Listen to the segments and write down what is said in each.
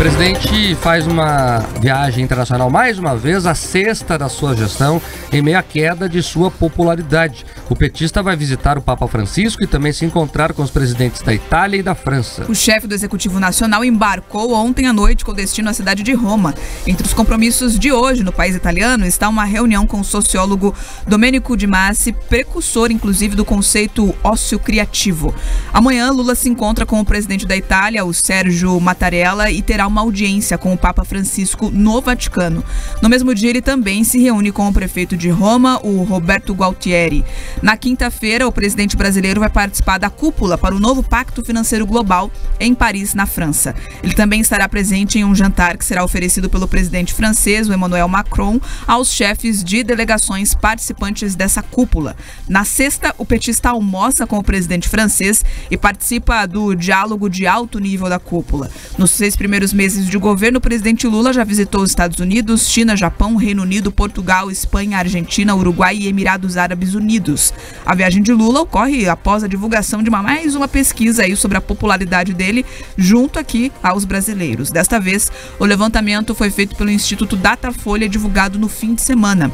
presidente faz uma viagem internacional mais uma vez, a sexta da sua gestão, em meio à queda de sua popularidade. O petista vai visitar o Papa Francisco e também se encontrar com os presidentes da Itália e da França. O chefe do Executivo Nacional embarcou ontem à noite com destino à cidade de Roma. Entre os compromissos de hoje no país italiano está uma reunião com o sociólogo Domenico Di Massi, precursor inclusive do conceito ócio criativo. Amanhã, Lula se encontra com o presidente da Itália, o Sérgio Mattarella, e terá uma audiência com o Papa Francisco no Vaticano. No mesmo dia, ele também se reúne com o prefeito de Roma, o Roberto Gualtieri. Na quinta-feira, o presidente brasileiro vai participar da cúpula para o novo Pacto Financeiro Global em Paris, na França. Ele também estará presente em um jantar que será oferecido pelo presidente francês, o Emmanuel Macron, aos chefes de delegações participantes dessa cúpula. Na sexta, o petista almoça com o presidente francês e participa do diálogo de alto nível da cúpula. Nos seis primeiros meses de governo, o presidente Lula já visitou os Estados Unidos, China, Japão, Reino Unido, Portugal, Espanha, Argentina, Uruguai e Emirados Árabes Unidos. A viagem de Lula ocorre após a divulgação de uma, mais uma pesquisa aí sobre a popularidade dele junto aqui aos brasileiros. Desta vez, o levantamento foi feito pelo Instituto Datafolha, divulgado no fim de semana.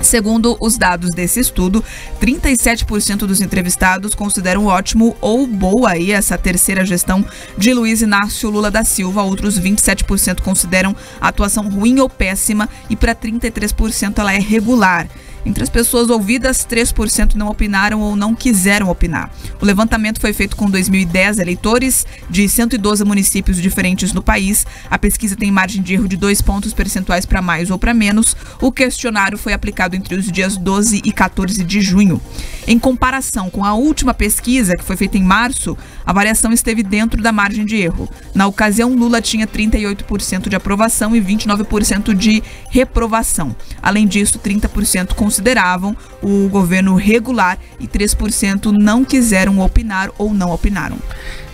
Segundo os dados desse estudo, 37% dos entrevistados consideram ótimo ou boa aí essa terceira gestão de Luiz Inácio Lula da Silva. Outros 27% consideram a atuação ruim ou péssima e para 33% ela é regular. Entre as pessoas ouvidas, 3% não opinaram ou não quiseram opinar. O levantamento foi feito com 2.010 eleitores de 112 municípios diferentes no país. A pesquisa tem margem de erro de dois pontos percentuais para mais ou para menos. O questionário foi aplicado entre os dias 12 e 14 de junho. Em comparação com a última pesquisa, que foi feita em março, a variação esteve dentro da margem de erro. Na ocasião, Lula tinha 38% de aprovação e 29% de reprovação. Além disso, 30% consideravam o governo regular e 3% não quiseram opinar ou não opinaram.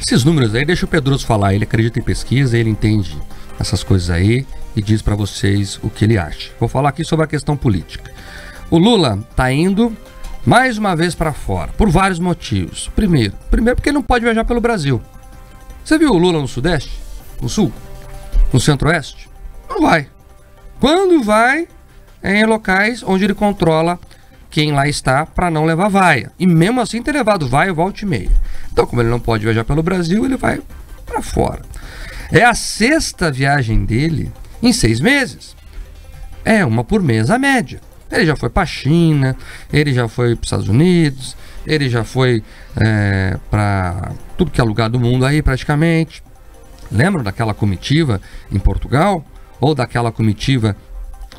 Esses números aí, deixa o Pedroso falar. Ele acredita em pesquisa, ele entende essas coisas aí e diz para vocês o que ele acha. Vou falar aqui sobre a questão política. O Lula tá indo mais uma vez para fora, por vários motivos. Primeiro, primeiro porque ele não pode viajar pelo Brasil. Você viu o Lula no Sudeste? No Sul? No Centro-Oeste? Não vai. Quando vai, em locais onde ele controla quem lá está para não levar vaia. E mesmo assim ter levado vaia volta e meia. Então, como ele não pode viajar pelo Brasil, ele vai para fora. É a sexta viagem dele em seis meses. É uma por mês a média. Ele já foi para a China, ele já foi para os Estados Unidos, ele já foi é, para tudo que é lugar do mundo aí praticamente. Lembram daquela comitiva em Portugal? Ou daquela comitiva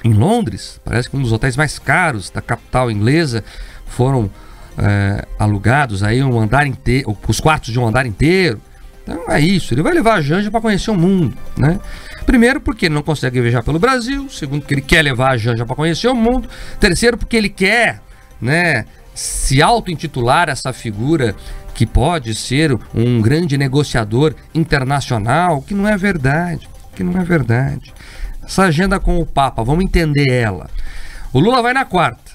em Londres? Parece que um dos hotéis mais caros da capital inglesa foram é, alugados aí um andar inteiro, os quartos de um andar inteiro. Então é isso, ele vai levar a Janja para conhecer o mundo, né? Primeiro, porque ele não consegue viajar pelo Brasil. Segundo, porque ele quer levar a Janja para conhecer o mundo. Terceiro, porque ele quer, né, se auto-intitular essa figura que pode ser um grande negociador internacional, que não é verdade, que não é verdade. Essa agenda com o Papa, vamos entender ela. O Lula vai na quarta.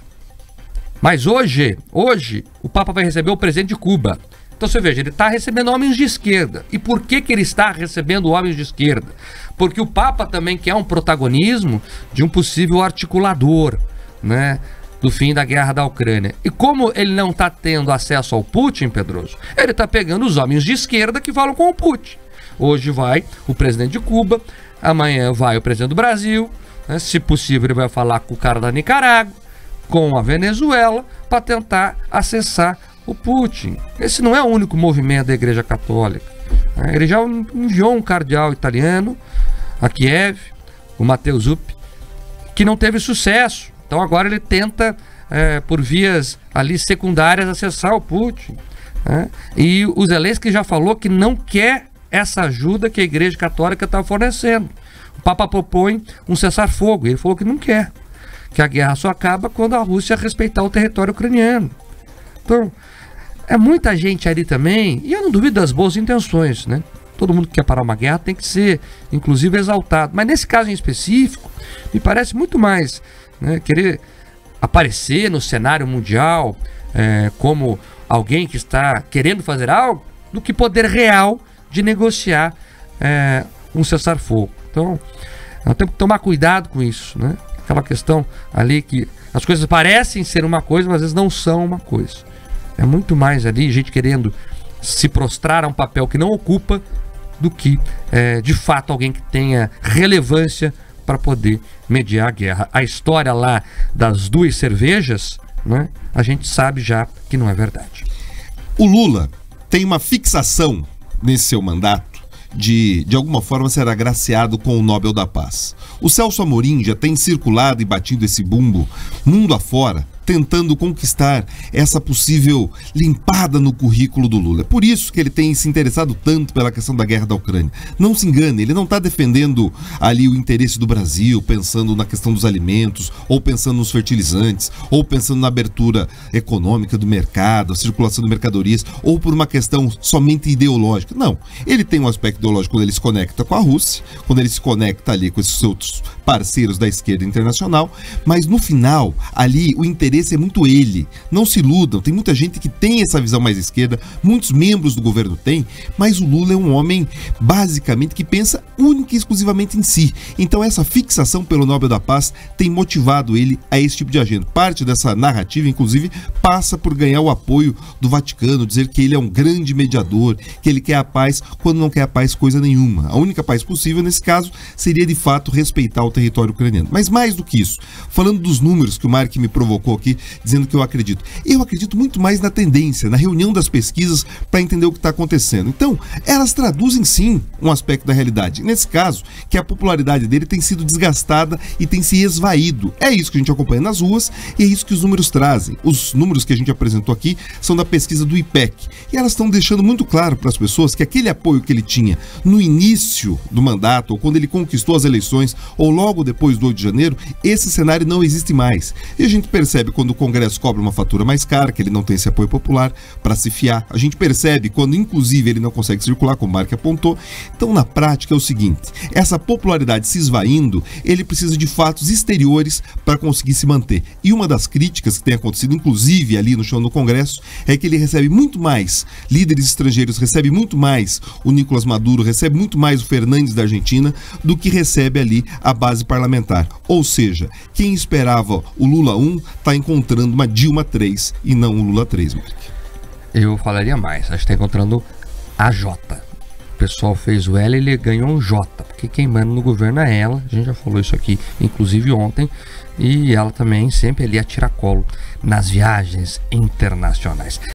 Mas hoje, hoje, o Papa vai receber o presidente de Cuba. Então você veja, ele está recebendo homens de esquerda. E por que, que ele está recebendo homens de esquerda? Porque o Papa também quer um protagonismo de um possível articulador, né? Do fim da guerra da Ucrânia. E como ele não está tendo acesso ao Putin, Pedroso, ele está pegando os homens de esquerda que falam com o Putin. Hoje vai o presidente de Cuba, amanhã vai o presidente do Brasil, né? se possível, ele vai falar com o cara da Nicarágua, com a Venezuela, para tentar acessar o Putin. Esse não é o único movimento da Igreja Católica. Né? Ele já enviou um cardeal italiano a Kiev, o Mateus Up, que não teve sucesso. Então agora ele tenta, é, por vias ali secundárias, acessar o Putin. Né? E o Zelensky já falou que não quer essa ajuda que a Igreja Católica está fornecendo. O Papa propõe um cessar-fogo. Ele falou que não quer. Que a guerra só acaba quando a Rússia respeitar o território ucraniano. Então, é muita gente ali também, e eu não duvido das boas intenções, né? Todo mundo que quer parar uma guerra tem que ser, inclusive, exaltado. Mas nesse caso em específico, me parece muito mais né, querer aparecer no cenário mundial é, como alguém que está querendo fazer algo, do que poder real de negociar é, um cessar-fogo. Então, nós temos que tomar cuidado com isso, né? Aquela questão ali que as coisas parecem ser uma coisa, mas às vezes não são uma coisa. É muito mais ali gente querendo se prostrar a um papel que não ocupa do que é, de fato alguém que tenha relevância para poder mediar a guerra. A história lá das duas cervejas, né, a gente sabe já que não é verdade. O Lula tem uma fixação nesse seu mandato de, de alguma forma, ser agraciado com o Nobel da Paz. O Celso Amorim já tem circulado e batido esse bumbo mundo afora tentando conquistar essa possível limpada no currículo do Lula. É por isso que ele tem se interessado tanto pela questão da guerra da Ucrânia. Não se engane, ele não está defendendo ali o interesse do Brasil, pensando na questão dos alimentos, ou pensando nos fertilizantes, ou pensando na abertura econômica do mercado, a circulação de mercadorias, ou por uma questão somente ideológica. Não. Ele tem um aspecto ideológico quando ele se conecta com a Rússia, quando ele se conecta ali com esses outros parceiros da esquerda internacional, mas no final, ali, o interesse é muito ele. Não se iludam, tem muita gente que tem essa visão mais esquerda, muitos membros do governo têm, mas o Lula é um homem, basicamente, que pensa única e exclusivamente em si. Então, essa fixação pelo Nobel da Paz tem motivado ele a esse tipo de agenda. Parte dessa narrativa, inclusive, passa por ganhar o apoio do Vaticano, dizer que ele é um grande mediador, que ele quer a paz quando não quer a paz coisa nenhuma. A única paz possível, nesse caso, seria de fato respeitar o território ucraniano. Mas mais do que isso, falando dos números que o Mark me provocou aqui, dizendo que eu acredito. Eu acredito muito mais na tendência, na reunião das pesquisas para entender o que está acontecendo. Então, elas traduzem sim um aspecto da realidade. Nesse caso, que a popularidade dele tem sido desgastada e tem se esvaído. É isso que a gente acompanha nas ruas e é isso que os números trazem. Os números que a gente apresentou aqui são da pesquisa do IPEC e elas estão deixando muito claro para as pessoas que aquele apoio que ele tinha no início do mandato, ou quando ele conquistou as eleições, ou logo depois do 8 de janeiro, esse cenário não existe mais. E a gente percebe quando o Congresso cobra uma fatura mais cara, que ele não tem esse apoio popular para se fiar. A gente percebe quando, inclusive, ele não consegue circular, como o Mark apontou. Então, na prática, é o seguinte: essa popularidade se esvaindo, ele precisa de fatos exteriores para conseguir se manter. E uma das críticas que tem acontecido, inclusive ali no chão do Congresso, é que ele recebe muito mais líderes estrangeiros, recebe muito mais o Nicolás Maduro, recebe muito mais o Fernandes da Argentina do que recebe ali a base parlamentar. Ou seja, quem esperava o Lula 1 está encontrando uma Dilma 3 e não um Lula 3, Mark. Eu falaria mais, acho que está encontrando a J. O pessoal fez o L e ele ganhou um J, porque quem manda no governo é ela, a gente já falou isso aqui, inclusive ontem, e ela também sempre ali a tiracolo nas viagens internacionais.